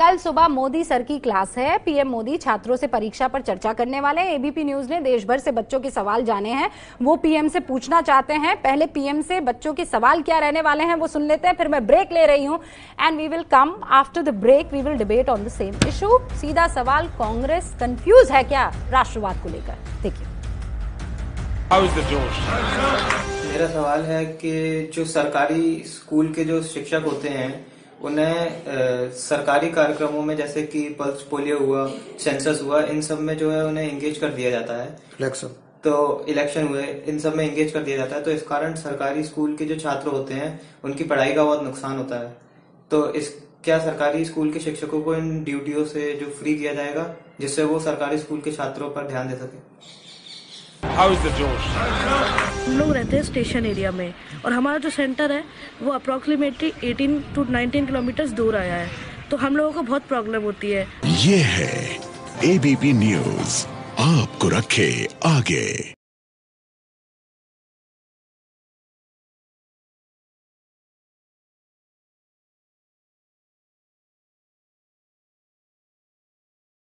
कल सुबह मोदी सर की क्लास है। पीएम मोदी छात्रों से परीक्षा पर चर्चा करने वाले हैं। एबीपी न्यूज़ ने देश भर से बच्चों के सवाल जाने हैं। वो पीएम से पूछना चाहते हैं। पहले पीएम से बच्चों के सवाल क्या रहने वाले हैं वो सुन लेते हैं। फिर मैं ब्रेक ले रही हूँ। And we will come after the break we will debate on the same issue सीधा सवाल कांग्रेस कंफ्यूज है क्या राष्ट्रवाद को लेकर? देखिए। मेरा सवाल है कि जो सरकारी स्कूल के जो शिक्षक होते हैं उन्हें सरकारी कार्यक्रमों में जैसे कि पल्स पोलियो हुआ सेंसस हुआ इन सब में जो है उन्हें एंगेज कर दिया जाता है। इलेक्शन तो इलेक्शन हुए इन सब में एंगेज कर दिया जाता है। तो इस कारण सरकारी स्कूल के जो छात्र होते हैं उनकी पढ़ाई का बहुत नुकसान होता है। तो इस क्या सरकारी स्कूल के शिक्षकों को इन ड्यूटियों से जो फ्री किया जाएगा जिससे वो सरकारी स्कूल के छात्रों पर ध्यान दे सके? How is the Josh? हम लोग रहते हैं स्टेशन एरिया में और हमारा जो सेंटर है वो अप्रोक्सीमेटली 18 टू 19 किलोमीटर दूर आया है। तो हम लोगों को बहुत प्रॉब्लम होती है। ये है एबीपी न्यूज़ आपको रखे आगे।